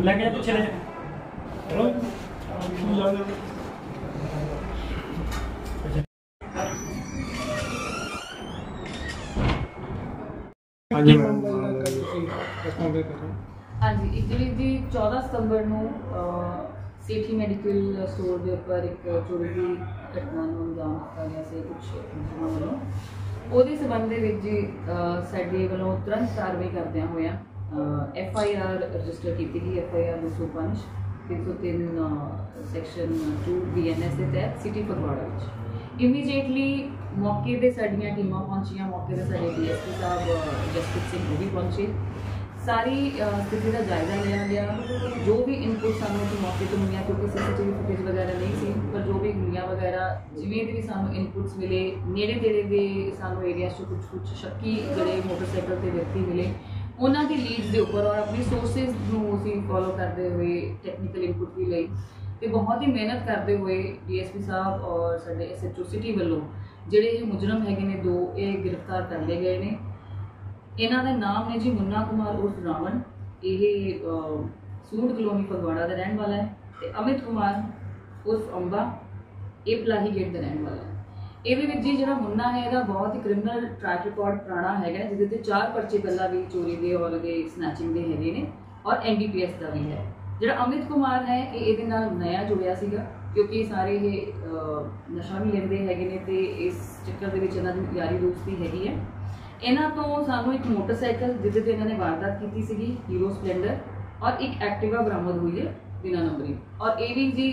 ਲੈ ਕੇ ਜਾ ਪਿੱਛੇ ਲੈ ਜਾ। ਹਾਂਜੀ ਹਾਂਜੀ ਇਟਲੀ ਦੀ 14 ਸਤੰਬਰ ਨੂੰ ਸੇਠੀ ਮੈਡੀਕਲ ਸਟੋਰ ਦੇ ਉੱਪਰ ਇੱਕ ਚੋਰੀ ਦੀ ਘਟਨਾ ਨੂੰ ਅੰਜਾਮ ਦਿੱਤਾ ਗਿਆ ਸੀ ਕੁਝ ਵੱਲੋਂ। ਉਹਦੇ ਸਬੰਧ ਦੇ ਵਿੱਚ ਜੀ ਸਾਡੇ ਵੱਲੋਂ ਤੁਰੰਤ ਕਾਰਵਾਈ ਕਰਦਿਆਂ ਹੋਇਆਂ ਐਫ ਆਈ ਆਰ ਰਜਿਸਟਰ ਕੀਤੀ ਗਈ F I R 205 303 section 2 BNS ਦੇ ਤਹਿਤ ਸਿਟੀ ਫਗਵਾੜਾ ਵਿੱਚ। ਇਮੀਡੀਏਟਲੀ ਮੌਕੇ ਤੇ ਸਾਡੀਆਂ ਟੀਮਾਂ ਪਹੁੰਚੀਆਂ, ਮੌਕੇ ਤੇ ਸਾਡੇ ਡੀਐਸਪੀ ਸਾਹਿਬ ਜਸਪ੍ਰੀਤ ਸਿੰਘ ਉਹ ਵੀ ਪਹੁੰਚੇ। ਸਾਰੀ ਸਥਿਤੀ ਦਾ ਜਾਇਜ਼ਾ ਲਿਆ ਗਿਆ। ਜੋ ਵੀ ਇਨਪੁਟ ਸਾਨੂੰ ਉਸ ਮੌਕੇ ਤੋਂ ਮਿਲਿਆ, ਕਿਉਂਕਿ ਸੀਸੀਟੀਵੀ ਫੁਟੇਜ ਵਗੈਰਾ ਨਹੀਂ ਸੀ, ਪਰ ਜੋ ਵੀ ਗੁਲੀਆਂ ਵਗੈਰਾ, ਜਿਵੇਂ ਦੇ ਵੀ ਸਾਨੂੰ ਇਨਪੁਟਸ ਮਿਲੇ, ਨੇੜੇ ਤੇੜੇ ਦੇ ਸਾਨੂੰ ਏਰੀਆ 'ਚ ਕੁਝ ਕੁਝ ਸ਼ੱਕੀ ਜਿਹੜੇ ਮੋਟਰਸਾਈਕਲ ਤੇ ਵਿਅਕਤੀ ਮਿਲੇ ਉਹਨਾਂ ਦੀ ਲੀਡਸ ਦੇ ਉੱਪਰ ਔਰ ਆਪਣੀ ਸੋਰਸਸ ਨੂੰ ਅਸੀਂ ਫੋਲੋ ਕਰਦੇ ਹੋਏ ਟੈਕਨੀਕਲ ਇਨਪੁਟ ਵੀ ਲਈ ਤੇ ਬਹੁਤ ਹੀ ਮਿਹਨਤ ਕਰਦੇ ਹੋਏ ਡੀਐਸਪੀ ਸਾਹਿਬ ਔਰ ਸਾਡੇ ਐਸਐਚਓ ਸਿਟੀ ਵੱਲੋਂ ਜਿਹੜੇ ਇਹ ਮੁਜਰਮ ਹੈਗੇ ਨੇ ਦੋ ਇਹ ਗ੍ਰਿਫਤਾਰ ਕਰ ਲਏ ਗਏ ਨੇ। ਇਹਨਾਂ ਦਾ ਨਾਮ ਹੈ ਜੀ ਮੁੰਨਾ ਕੁਮਾਰ ਉਰਫ ਰਾਵਣ। ਇਹ ਅਹ, ਸੂਟ ਕਲੋਨੀ ਫਗਵਾੜਾ ਦਾ ਰਹਿਣ ਵਾਲਾ ਹੈ ਤੇ ਅਮਿਤ ਕੁਮਾਰ ਉਰਫ ਅੰਬਾ। ਇਹ ਪਲਾਹੀ ਗੇਟ ਦਾ ਰਹਿਣ ਵਾਲਾ ਹੈ। ਇਹਦੇ ਵਿੱਚ ਜਿਹੜਾ ਮੁੰਨਾ ਹੈ, ਇਹਦਾ ਬਹੁਤ ਹੀ ਕ੍ਰਿਮੀਨਲ ਟਰੈਕ ਰਿਕਾਰਡ ਪੁਰਾਣਾ ਹੈਗਾ, ਜਿਹਦੇ ਤੇ ਚਾਰ ਪਰਚੇ ਪਹਿਲਾਂ ਵੀ ਚੋਰੀ ਦੇ ਔਰ ਦੇ ਸਨੈਚਿੰਗ ਦੇ ਹੈਗੇ ਨੇ, ਔਰ ਐਨਡੀਪੀਐਸ ਦਾ ਵੀ ਹੈ। ਜਿਹੜਾ ਅਮਿਤ ਕੁਮਾਰ ਹੈ, ਇਹ ਇਹਦੇ ਨਾਲ ਨਇਆ ਜੁੜਿਆ ਸੀਗਾ, ਕਿਉਂਕਿ ਸਾਰੇ ਇਹ ਨਸ਼ਾ ਵੀ ਲੈਂਦੇ ਹੈਗੇ ਨੇ ਤੇ ਇਸ ਚੱਕਰ ਦੇ ਵਿੱਚ ਇਹਨਾਂ ਦੀ ਯਾਰੀ ਦੋਸਤੀ ਹੈਗੀ ਹੈ। ਇਹਨਾਂ ਤੋਂ ਸਾਨੂੰ ਇੱਕ ਮੋਟਰਸਾਈਕਲ ਜਿਹਦੇ ਤੇ ਇਹਨਾਂ ਨੇ ਵਾਰਦਾਤ ਕੀਤੀ ਸੀਗੀ ਹੀਰੋ ਸਪਲੈਂਡਰ ਔਰ ਇੱਕ ਐਕਟਿਵਾ ਬਰਾਮਦ ਹੋਈ ਹੈ, ਬਿਨਾਂ ਨੰਬਰੀ। ਔਰ ਇਹ ਵੀ ਜੀ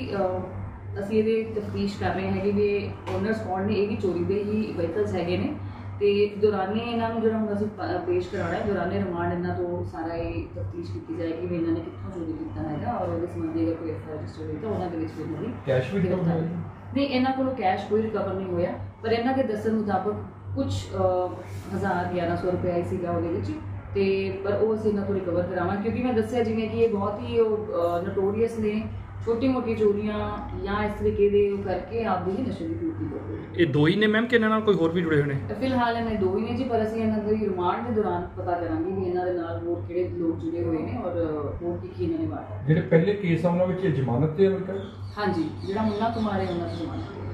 ਅਸੀਂ ਇਹਦੇ ਤਫਤੀਸ਼ ਕਰ ਰਹੇ ਹੈਗੇ ਵੀ ਓਨਰਸ ਕੌਣ ਨੇ ਇਹ ਵੀ ਚੋਰੀ ਦੇ ਹੀ ਵਹੀਕਲਸ ਹੈਗੇ ਨੇ। ਤੇ ਦੌਰਾਨੇ ਇਹਨਾਂ ਨੂੰ ਜਿਹੜਾ ਹੁਣ ਅਸੀਂ ਪੇਸ਼ ਕਰਾਉਣਾ ਹੈ ਦੌਰਾਨੇ ਰਿਮਾਂਡ ਇਹਨਾਂ ਤੋਂ ਸਾਰਾ ਇਹ ਤਫਤੀਸ਼ ਕੀਤੀ ਜਾਏਗੀ ਵੀ ਇਹਨਾਂ ਨੇ ਕਿੱਥੋਂ ਚੋਰੀ ਕੀਤਾ ਹੈਗਾ ਔਰ ਉਹਦੇ ਸੰਬੰਧੀ ਅਗਰ ਕੋਈ ਐਫਆਈਆਰ ਰਜਿਸਟਰ ਹੋਈ ਤਾਂ ਉਹਨਾਂ ਦੇ ਵਿੱਚ ਵੀ ਦੀ ਕੈਸ਼ ਵੀ ਰਿਕਵਰ ਹੋਇਆ? ਨਹੀਂ ਇਹਨਾਂ ਕੋਲੋਂ ਕੈਸ਼ ਕੋਈ ਰਿਕਵਰ ਨਹੀਂ ਹੋਇਆ ਪਰ ਇਹਨਾਂ ਦੇ ਦੱਸਣ ਮੁਤਾਬਕ ਕੁਝ ਹਜ਼ਾਰ 1100 ਰੁਪਏ ਆਈ ਸੀਗਾ ਉਹਦੇ ਵਿੱਚ। ਤੇ ਪਰ ਉਹ ਅਸੀਂ ਇਹਨਾਂ ਤੋਂ ਰਿਕਵਰ ਕਰਾਵਾਂਗੇ ਕਿਉਂਕਿ ਮੈਂ ਦੱਸਿਆ ਜਿਵੇਂ ਕਿ ਇਹ ਬਹੁਤ ਹੀ ਨੋਟੋਰੀਅਸ ਨੇ ਛੋਟੀ ਮੋਟੀ ਚੋਰੀਆਂ ਜਾਂ ਇਸ ਤਰੀਕੇ ਦੇ ਉਹ ਕਰਕੇ ਆਪਦੀ ਹੀ ਨਸ਼ੇ ਦੀ ਪੂਰਤੀ ਕਰਦੇ ਨੇ ਇਹ ਦੋ ਹੀ ਨੇ ਮੈਮ ਕਿ ਇਹਨਾਂ ਨਾਲ ਕੋਈ ਹੋਰ ਵੀ ਜੁੜੇ ਹੋਏ ਨੇ? ਤੇ ਫਿਲਹਾਲ ਇਹਨਾਂ ਦੋ ਹੀ ਨੇ ਜੀ ਪਰ ਅਸੀਂ ਇਹਨਾਂ ਦੇ ਰਿਮਾਂਡ ਦੇ ਦੌਰਾਨ ਪਤਾ ਕਰਾਂਗੇ ਕਿ ਇਹਨਾਂ ਦੇ ਨਾਲ ਹੋਰ ਕਿਹੜੇ ਲੋਕ ਜੁੜੇ ਹੋਏ ਨੇ ਔਰ ਹੋਰ ਕੀ ਕੀ ਇਹਨਾਂ ਨੇ ਵਾਰਤਾ ਜਿਹੜੇ ਪਹਿਲੇ ਕੇਸ ਆ ਉਹਨਾਂ ਵਿੱਚ ਇਹ ਜ਼ਮਾਨਤ ਤੇ ਹਾਂਜੀ ਜਿਹੜਾ ਮੁੰਨਾ ਕੁਮਾਰ ਹੈ ਉਹਨਾਂ ਦੀ ਜ਼ਮਾਨਤ ਤੇ। ਹੈ।